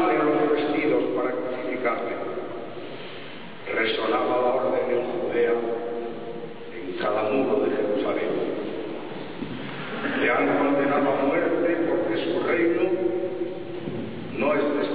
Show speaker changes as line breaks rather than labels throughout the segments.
los vestidos para crucificarle. Resonaba la orden en Judea, en cada muro de Jerusalén. Le han condenado a muerte porque su reino no es de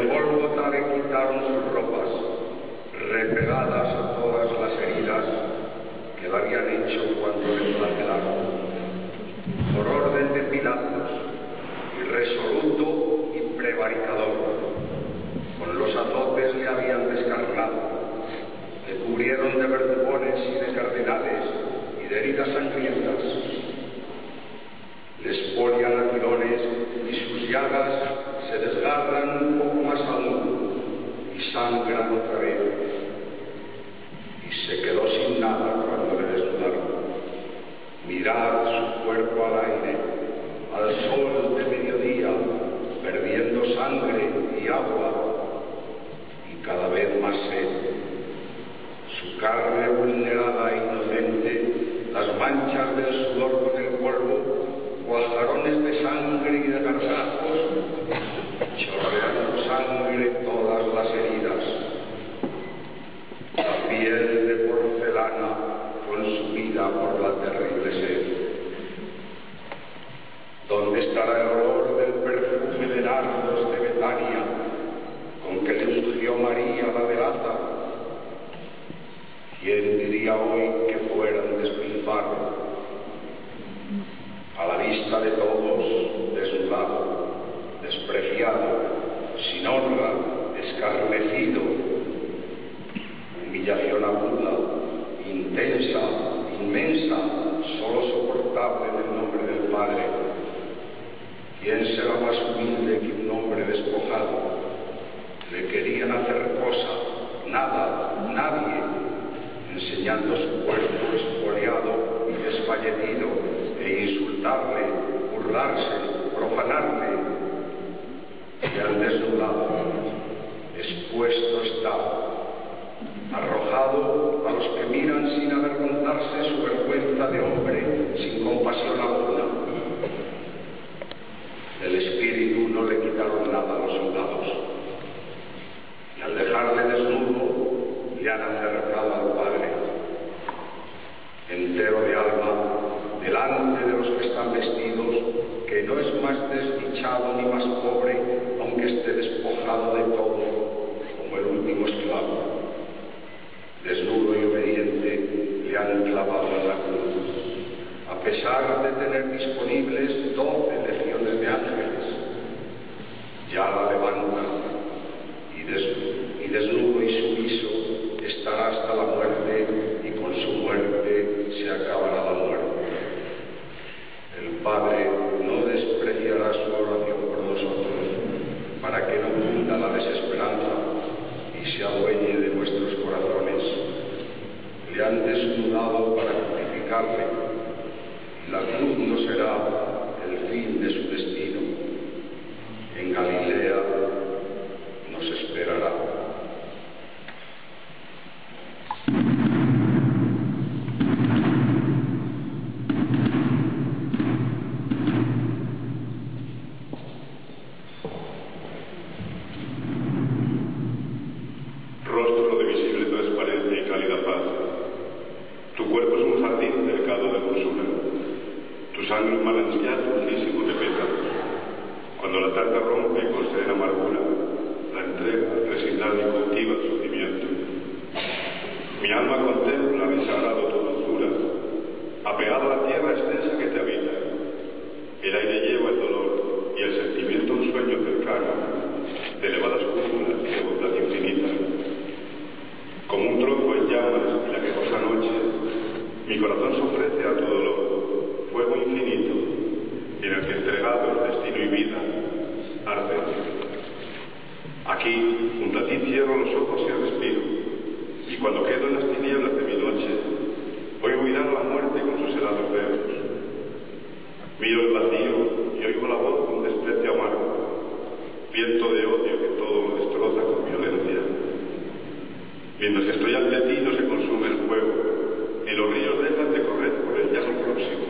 el Gólgota le quitaron sus ropas, repegadas a todas las heridas que le habían hecho cuando le flagelaron. Por orden de Pilatos, irresoluto y prevaricador, con los azotes le habían descarnado, le cubrieron de verdugones y de cardenales y de heridas sangrientas, le expolian a tirones y sus llagas se desgarran un poco más aún y sangran otra vez. Y se quedó sin nada cuando le desnudaron. Mirad su cuerpo al aire, al sol de mediodía, perdiendo sangre y agua y cada vez más sed. Su carne vulnerada e inocente, las manchas del sudor con el polvo, cuajarones de sangre y de garzajos, chorreando sangre todas las heridas. La piel de porcelana consumida por la terrible sed. ¿Dónde estará el olor del perfume de nardos de Betania con que le ungió María la velata? ¿Quién diría hoy que fueran despilfarro? A la vista de todos, desnudado, despreciado, sin honra, escarnecido, humillación aguda, intensa, inmensa, solo soportable en el nombre del Padre. ¿Quién será más humilde que un hombre despojado? Le querían hacer cosa, nada, nadie, enseñando su cuerpo expoliado y desfallecido, e insultarle, burlarse, profanarle, y al desnudado, expuesto está, arrojado a los que miran sin avergonzarse su vergüenza de hombre, sin compasión alguna. El espíritu no le quitaron nada a los soldados, y al dejarle desnudo, le han acercado al Padre, entero de alma, delante de los que están vestidos, que no es más desdichado ni más pobre, aunque esté despojado de todo, como el último esclavo. Desnudo y obediente, le han clavado en la cruz, a pesar de tener disponibles doce legiones de ángeles. Ya la levantan y, des y desnudo y sumiso estará hasta la y con su muerte se acabará la muerte. El Padre no despreciará su oración por nosotros para que no funda carne. La cruz no será el fin de su destino. En Galilea nos esperará.
Rostro de visible transparencia y cálida paz. Tu cuerpo es un jardín cercado de dulzura. Tu sangre un manantial dulcísimo de pétalos. Tarta rompe con serena amargura, la entrega, resignada y cautiva su cimiento. Mi alma contempla desagrado tu dulzura, apegado a la tierra extensa que te habita. El aire lleva el dolor y el sentimiento un sueño cercano de elevadas cúpulas y de bondad infinita. Como un tronco en llamas en la quejosa noche, mi corazón se ofrece a tu dolor, fuego infinito, en el que entregados destino y vida, arde. Aquí, a ti, cierro los ojos y respiro, y cuando quedo en las tinieblas de mi noche, oigo mirar la muerte con sus helados dedos. Miro el vacío y oigo la voz con desprecio amargo, viento de odio que todo lo destroza con violencia. Mientras estoy ante ti no se consume el fuego, ni los ríos dejan de correr por el llano próximo,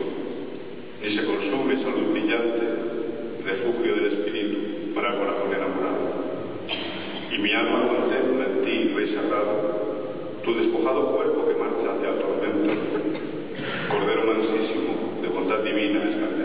ni se consume esa luz brillante, refugio del espíritu para el corazón enamorado. Y mi alma contempla en ti, Rey Sagrado, tu despojado cuerpo que marcha hacia el tormento, Cordero mansísimo, de bondad divina escarnecido.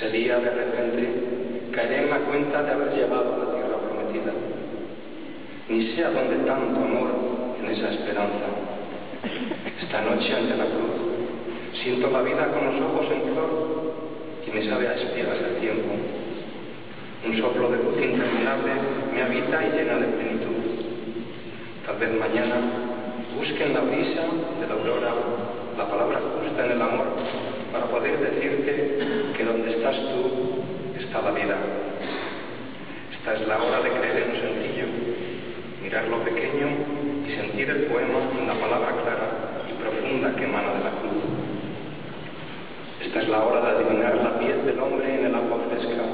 Ese día de repente caeré en la cuenta de haber llegado a la tierra prometida. Ni sé a tanto amor en esa esperanza. Esta noche ante la cruz siento la vida con los ojos en flor y me sabe a espiegas el tiempo. Un soplo de luz interminable me habita y llena de plenitud. Tal vez mañana busque en la brisa de la aurora la palabra justa en el amor para poder decirte estás tú está la vida. Esta es la hora de creer en lo sencillo, mirar lo pequeño y sentir el poema en la palabra clara y profunda que emana de la cruz. Esta es la hora de adivinar la piel del hombre en el agua fresca,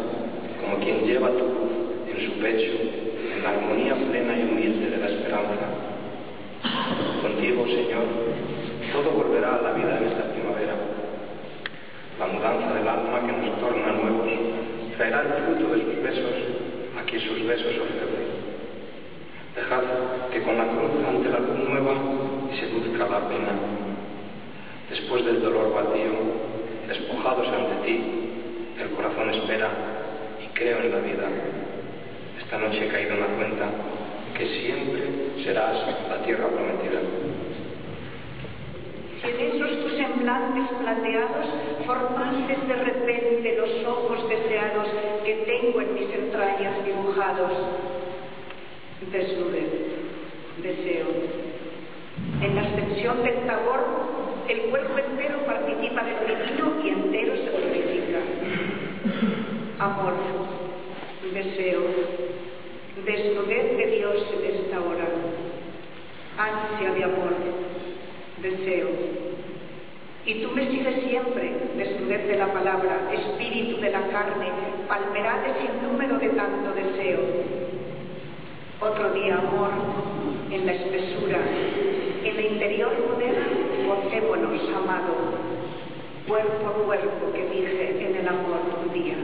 como quien lleva tu luz en su pecho, en la armonía plena y humilde de la esperanza. Contigo, Señor, todo volverá a la vida en esta la mudanza del alma que nos torna nuevos, traerá el fruto de sus besos a quien sus besos ofrecen. Dejad que con la cruz ante la luz nueva se luzca la pena. Después del dolor baldío, despojados ante ti, el corazón espera y creo en la vida. Esta noche he caído en la cuenta que siempre serás la tierra prometida.
Que esos tus semblantes plateados formases de repente los ojos deseados que tengo en mis entrañas dibujados, desnudez, deseo. En la ascensión del tabor, el cuerpo entero participa del divino y entero se purifica. Amor, deseo, desnudez de Dios en esta hora, ansia de amor, deseo. Y tú me sigues siempre, desnudez de la palabra, espíritu de la carne, palmerales sin número de tanto deseo. Otro día, amor, en la espesura, en el interior moderno, gocémonos, amado, cuerpo a cuerpo que dije en el amor un día.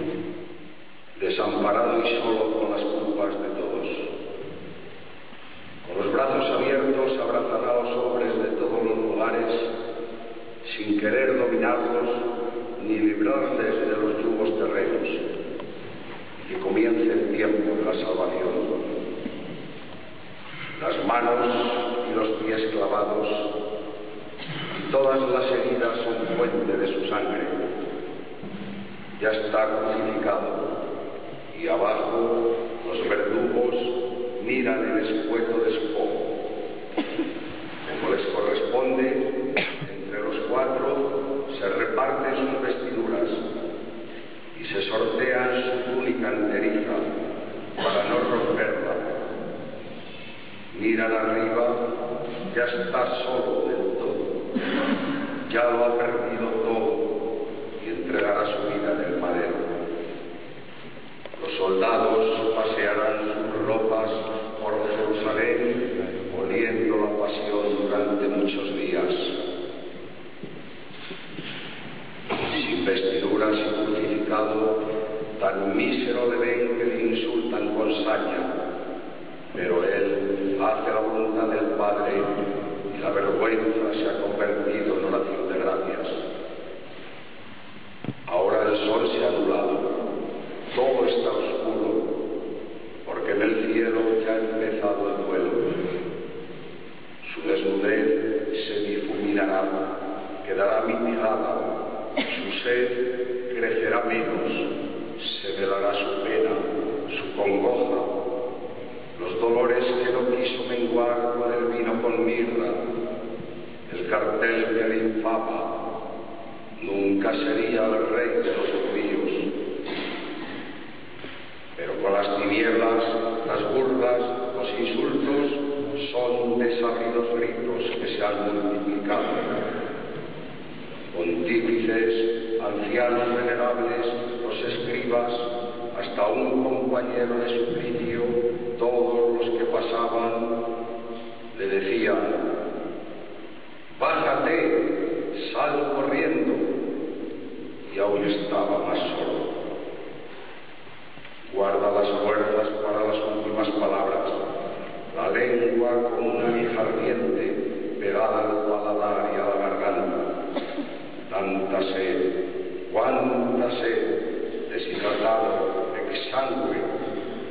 Desamparado y solo con las culpas de todos. Con los brazos abiertos abrazará a los hombres de todos los lugares, sin querer dominarlos ni librarles de los yugos terrenos. Que comience el tiempo de la salvación. Las manos y los pies clavados, y todas las heridas son fuente de su sangre. Ya está crucificado y abajo los verdugos miran el escueto despojo. Como les corresponde, cuatro se reparten sus vestiduras y se sortean su túnica enteriza para no romperla. Miran arriba, ya está solo del todo, ya lo ha perdido todo y entregará su vida en el madero. Los soldados pasearán sus ropas por Jerusalén, oliendo la pasión durante muchos días. Sin vestiduras y crucificado, tan mísero le ven que le insultan con saña, pero él hace la voluntad del Padre y la vergüenza se ha convertido en oración de gracias. Ahora el sol se ha anulado todo está oscuro, porque en el cielo ya ha empezado el vuelo. Su desnudez se difuminará, quedará mitigada, su sed crecerá menos, se velará su pena, su congoja, los dolores que no quiso menguar con el vino con mirra, el cartel que le infama, nunca el rey de los judíos pero con las tinieblas, las burlas, los insultos son desabridos gritos que se han multiplicado. Pontífices, ancianos venerables, los escribas, hasta un compañero de suplicio, todos los que pasaban, le decían, bájate, sal corriendo, y aún estaba más solo guarda las fuerzas para las últimas palabras, la lengua como una vieja ardiente pegada al paladar y a la garganta. Tanta sed, cuánta sed, deshidratado, exangüe,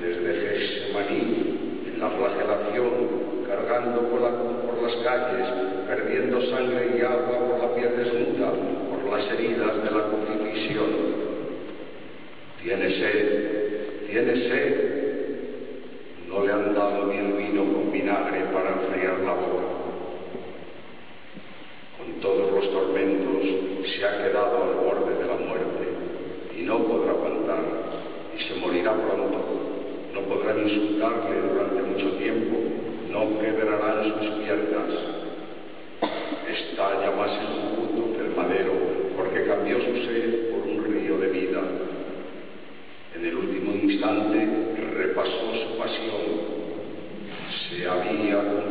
desde Getsemaní, en la flagelación, cargando por, la, por las calles, perdiendo sangre y agua por la piel desnuda, por las heridas de la crucifixión. Tiene sed, tiene sed. No le han dado ni el vino con vinagre para enfriar la boca. Con todos los tormentos se ha quedado al borde de la muerte y no podrá aguantar y se morirá pronto. No podrán insultarle durante mucho tiempo, no quebrarán sus piernas. Está ya más enjuto que el madero porque cambió su sed por un río de vida. En el último instante repasó su pasión. Se